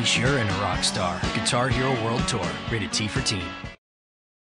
You're in a rock star. Guitar Hero World Tour. Rated T for Teen.